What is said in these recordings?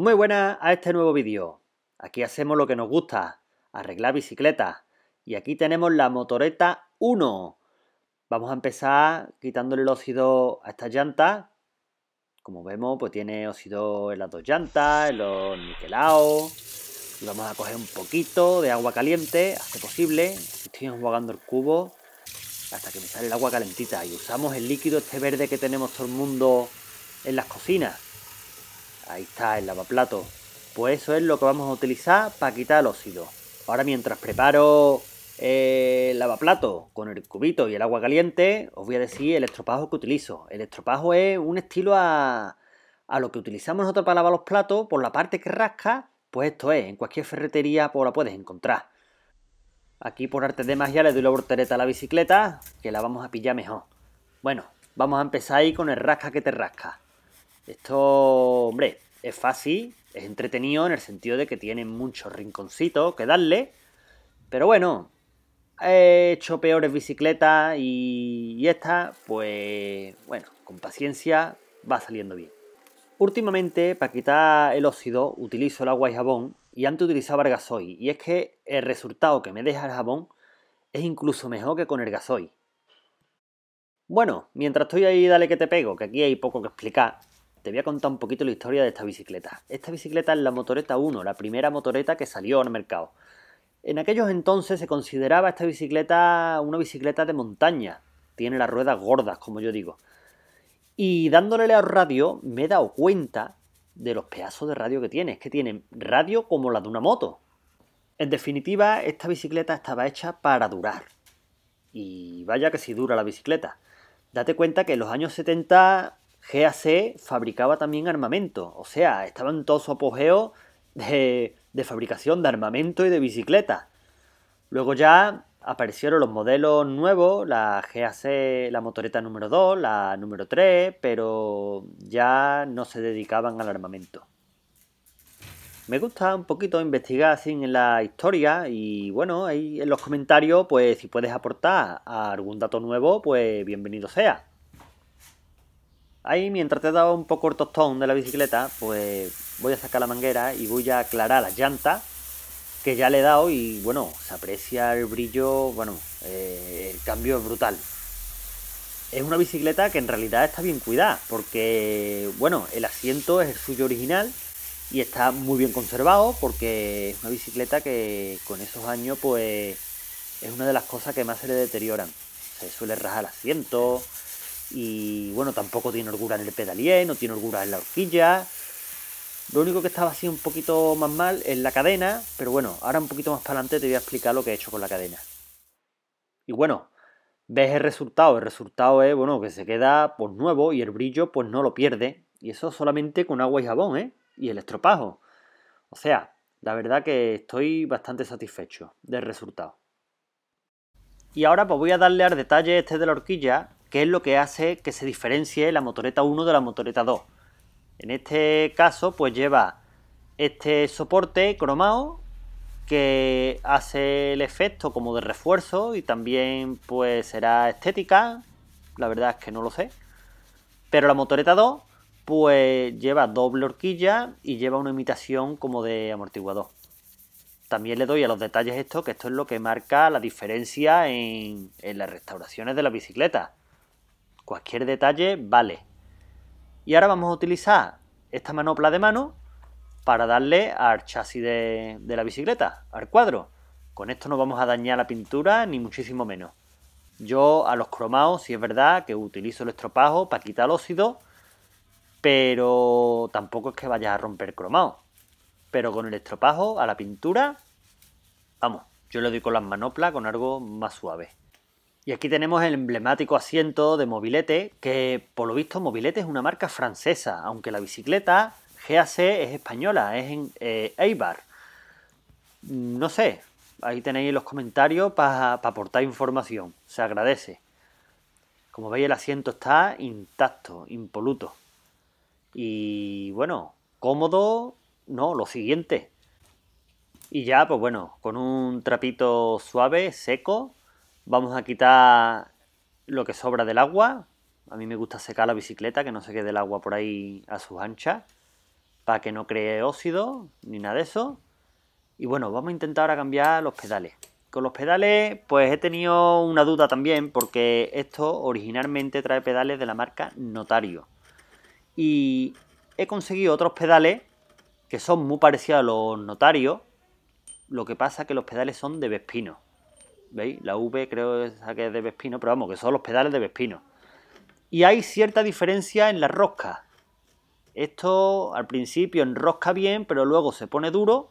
Muy buenas a este nuevo vídeo. Aquí hacemos lo que nos gusta, arreglar bicicletas. Y aquí tenemos la motoreta 1. Vamos a empezar quitándole el óxido a esta llanta. Como vemos, pues tiene óxido en las dos llantas, en los niquelados. Y vamos a coger un poquito de agua caliente, hace posible. Estoy enjuagando el cubo hasta que me sale el agua calentita. Y usamos el líquido este verde que tenemos todo el mundo en las cocinas Ahí está el lavaplato. Pues eso es lo que vamos a utilizar para quitar el óxido. Ahora mientras preparo el lavaplato con el cubito y el agua caliente, os voy a decir el estropajo que utilizo. El estropajo es un estilo a, a lo que utilizamos nosotros para lavar los platos, por la parte que rasca, pues esto es, en cualquier ferretería pues la puedes encontrar. Aquí por arte de magia le doy la voltereta a la bicicleta, que la vamos a pillar mejor. Bueno, vamos a empezar ahí con el rasca que te rasca. Esto, hombre, es fácil, es entretenido en el sentido de que tiene muchos rinconcitos que darle. Pero bueno, he hecho peores bicicletas y, esta, pues bueno, con paciencia va saliendo bien. Últimamente, para quitar el óxido, utilizo el agua y jabón y antes utilizaba el gasoil. Y es que el resultado que me deja el jabón es incluso mejor que con el gasoil. Bueno, mientras estoy ahí, dale que te pego, que aquí hay poco que explicar te voy a contar un poquito la historia de esta bicicleta. Esta bicicleta es la Motoreta 1, la primera motoreta que salió al mercado. En aquellos entonces se consideraba esta bicicleta una bicicleta de montaña. Tiene las ruedas gordas, como yo digo. Y dándole al radio me he dado cuenta de los pedazos de radio que tiene. Es que tiene radio como la de una moto. En definitiva, esta bicicleta estaba hecha para durar. Y vaya que si dura la bicicleta. Date cuenta que en los años 70 GAC fabricaba también armamento, o sea, estaba en todo su apogeo de, fabricación de armamento y de bicicletas. Luego ya aparecieron los modelos nuevos, la GAC, la motoreta número 2, la número 3, pero ya no se dedicaban al armamento. Me gusta un poquito investigar así en la historia y bueno, ahí en los comentarios, pues si puedes aportar algún dato nuevo, pues bienvenido sea. Ahí, mientras te he dado un poco el tostón de la bicicleta, pues voy a sacar la manguera y voy a aclarar las llantas que ya le he dado y bueno, se aprecia el brillo, bueno, eh, el cambio es brutal. Es una bicicleta que en realidad está bien cuidada, porque bueno, el asiento es el suyo original y está muy bien conservado, porque es una bicicleta que con esos años pues es una de las cosas que más se le deterioran. Se suele rajar el asiento, y bueno, tampoco tiene holgura en el pedalier, no tiene holgura en la horquilla. Lo único que estaba así un poquito más mal es la cadena, pero bueno, ahora un poquito más para adelante te voy a explicar lo que he hecho con la cadena. Y bueno, ves el resultado, el resultado es, bueno, que se queda pues nuevo y el brillo pues no lo pierde. Y eso solamente con agua y jabón, ¿eh? Y el estropajo. O sea, la verdad que estoy bastante satisfecho del resultado. Y ahora pues voy a darle al detalle este de la horquilla que es lo que hace que se diferencie la motoreta 1 de la motoreta 2. En este caso, pues lleva este soporte cromado que hace el efecto como de refuerzo y también pues será estética, la verdad es que no lo sé. Pero la motoreta 2 pues lleva doble horquilla y lleva una imitación como de amortiguador. También le doy a los detalles esto, que esto es lo que marca la diferencia en, en las restauraciones de la bicicleta. Cualquier detalle vale. Y ahora vamos a utilizar esta manopla de mano para darle al chasis de, la bicicleta, al cuadro. Con esto no vamos a dañar la pintura ni muchísimo menos. Yo a los cromados sí es verdad que utilizo el estropajo para quitar el óxido, pero tampoco es que vaya a romper cromado. Pero con el estropajo a la pintura, vamos, yo le doy con las manoplas con algo más suave. Y aquí tenemos el emblemático asiento de Mobilete, que por lo visto Mobilete es una marca francesa, aunque la bicicleta GAC es española, es en eh, Eibar. No sé, ahí tenéis los comentarios para aportar información, se agradece. Como veis el asiento está intacto, impoluto. Y bueno, cómodo, no, lo siguiente. Y ya, pues bueno, con un trapito suave, seco, Vamos a quitar lo que sobra del agua. A mí me gusta secar la bicicleta, que no se quede el agua por ahí a sus anchas, para que no cree óxido ni nada de eso. Y bueno, vamos a intentar ahora cambiar los pedales. Con los pedales, pues he tenido una duda también, porque esto originalmente trae pedales de la marca Notario. Y he conseguido otros pedales que son muy parecidos a los Notarios. Lo que pasa que los pedales son de Vespino. ¿Veis? La V creo que es de Vespino, pero vamos, que son los pedales de Vespino. Y hay cierta diferencia en las roscas. Esto al principio enrosca bien, pero luego se pone duro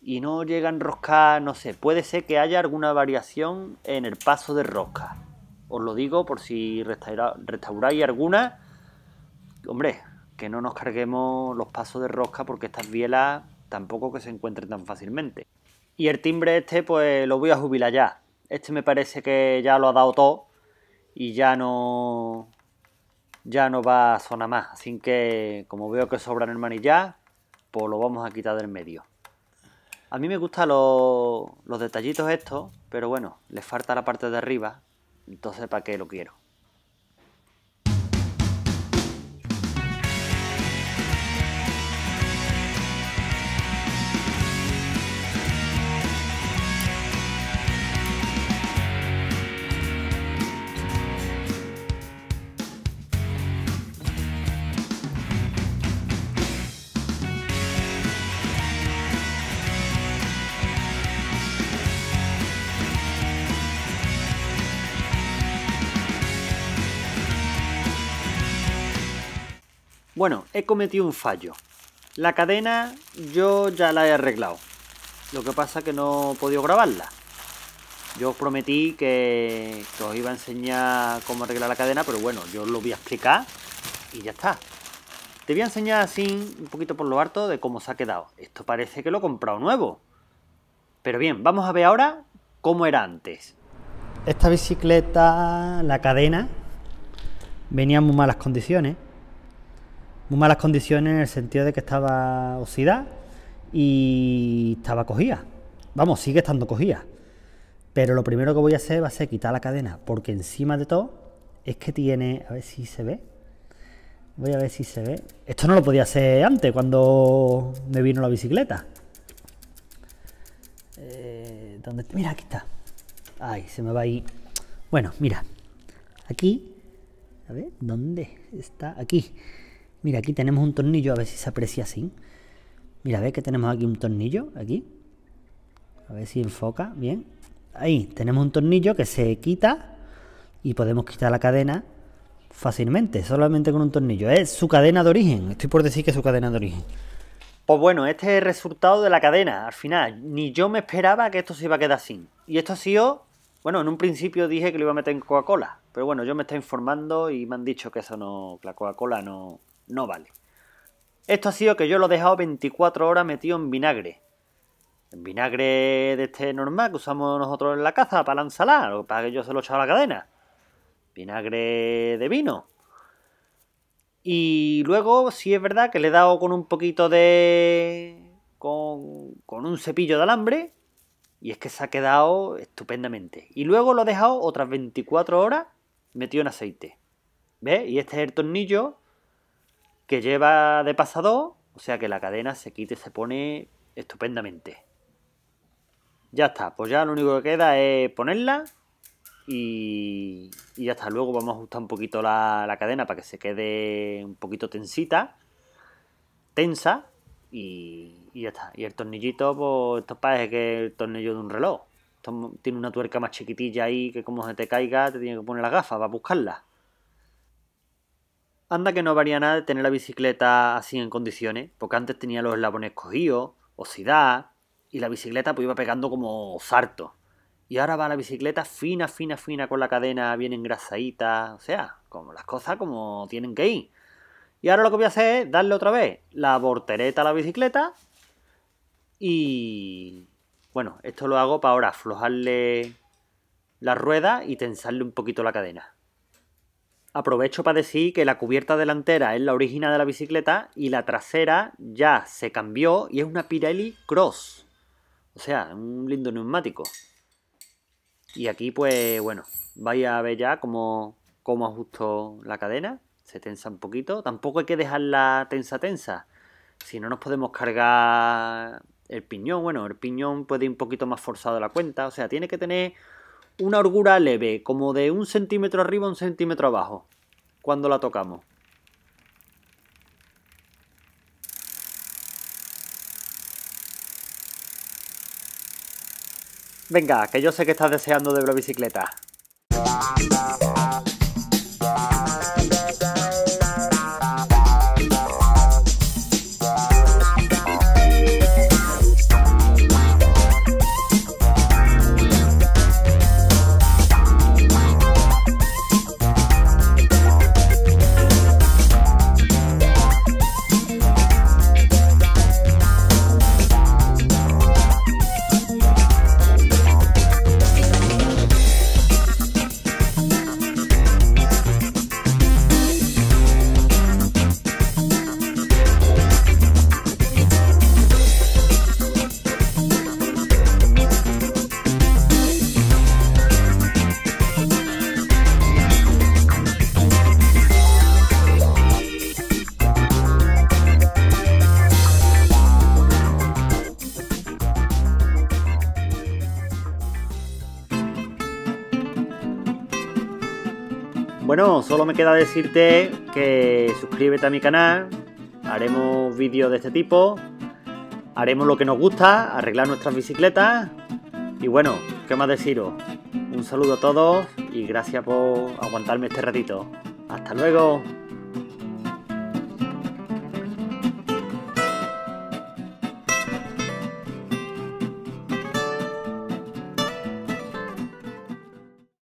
y no llega a enroscar, no sé, puede ser que haya alguna variación en el paso de rosca. Os lo digo por si restauráis alguna. Hombre, que no nos carguemos los pasos de rosca porque estas bielas tampoco que se encuentren tan fácilmente. Y el timbre este pues lo voy a jubilar ya. Este me parece que ya lo ha dado todo y ya no ya no va a sonar más. Así que como veo que sobran el manillar, pues lo vamos a quitar del medio. A mí me gustan los, los detallitos estos, pero bueno, le falta la parte de arriba, entonces ¿para qué lo quiero? Bueno, he cometido un fallo. La cadena yo ya la he arreglado. Lo que pasa que no he podido grabarla. Yo os prometí que, os iba a enseñar cómo arreglar la cadena, pero bueno, yo os lo voy a explicar y ya está. Te voy a enseñar así un poquito por lo harto de cómo se ha quedado. Esto parece que lo he comprado nuevo. Pero bien, vamos a ver ahora cómo era antes. Esta bicicleta, la cadena, venía en muy malas condiciones muy malas condiciones en el sentido de que estaba oxidada y estaba cogida. Vamos, sigue estando cogida. Pero lo primero que voy a hacer va a ser quitar la cadena, porque encima de todo es que tiene, a ver si se ve. Voy a ver si se ve. Esto no lo podía hacer antes, cuando me vino la bicicleta. Eh, ¿dónde? Mira, aquí está. Ay, se me va ahí. Bueno, mira. Aquí. A ver, ¿dónde está? Aquí. Mira, aquí tenemos un tornillo, a ver si se aprecia así. Mira, ve que tenemos aquí un tornillo, aquí. A ver si enfoca, bien. Ahí, tenemos un tornillo que se quita y podemos quitar la cadena fácilmente, solamente con un tornillo. Es su cadena de origen, estoy por decir que es su cadena de origen. Pues bueno, este es el resultado de la cadena, al final. Ni yo me esperaba que esto se iba a quedar así. Y esto ha sido, bueno, en un principio dije que lo iba a meter en Coca-Cola, pero bueno, yo me estoy informando y me han dicho que eso no, que la Coca-Cola no, no vale. Esto ha sido que yo lo he dejado 24 horas metido en vinagre. En vinagre de este normal que usamos nosotros en la caza para la ensalada, para que yo se lo echaba a la cadena. Vinagre de vino. Y luego, sí es verdad que le he dado con un poquito de. con, con un cepillo de alambre. Y es que se ha quedado estupendamente. Y luego lo he dejado otras 24 horas metido en aceite. ¿Ves? Y este es el tornillo que lleva de pasador, o sea que la cadena se quita y se pone estupendamente. Ya está, pues ya lo único que queda es ponerla y, y ya está. Luego vamos a ajustar un poquito la, cadena para que se quede un poquito tensita, tensa y, y, ya está. Y el tornillito, pues esto parece que es el tornillo de un reloj. tiene una tuerca más chiquitilla ahí que como se te caiga te tiene que poner las gafas para buscarla. Anda que no varía nada tener la bicicleta así en condiciones, porque antes tenía los eslabones cogidos, oxidada, y la bicicleta pues iba pegando como sarto. Y ahora va la bicicleta fina, fina, fina con la cadena bien engrasadita, o sea, como las cosas como tienen que ir. Y ahora lo que voy a hacer es darle otra vez la voltereta a la bicicleta y... Bueno, esto lo hago para ahora aflojarle la rueda y tensarle un poquito la cadena. Aprovecho para decir que la cubierta delantera es la original de la bicicleta y la trasera ya se cambió y es una Pirelli Cross. O sea, un lindo neumático. Y aquí pues bueno, vais a ver ya cómo, cómo ajusto la cadena. Se tensa un poquito. Tampoco hay que dejarla tensa tensa. Si no nos podemos cargar el piñón, bueno, el piñón puede ir un poquito más forzado de la cuenta, o sea, tiene que tener una holgura leve, como de un centímetro arriba, un centímetro abajo, cuando la tocamos. Venga, que yo sé que estás deseando de la bicicleta. Bueno, solo me queda decirte que suscríbete a mi canal, haremos vídeos de este tipo, haremos lo que nos gusta, arreglar nuestras bicicletas y bueno, ¿qué más deciros? Un saludo a todos y gracias por aguantarme este ratito. Hasta luego.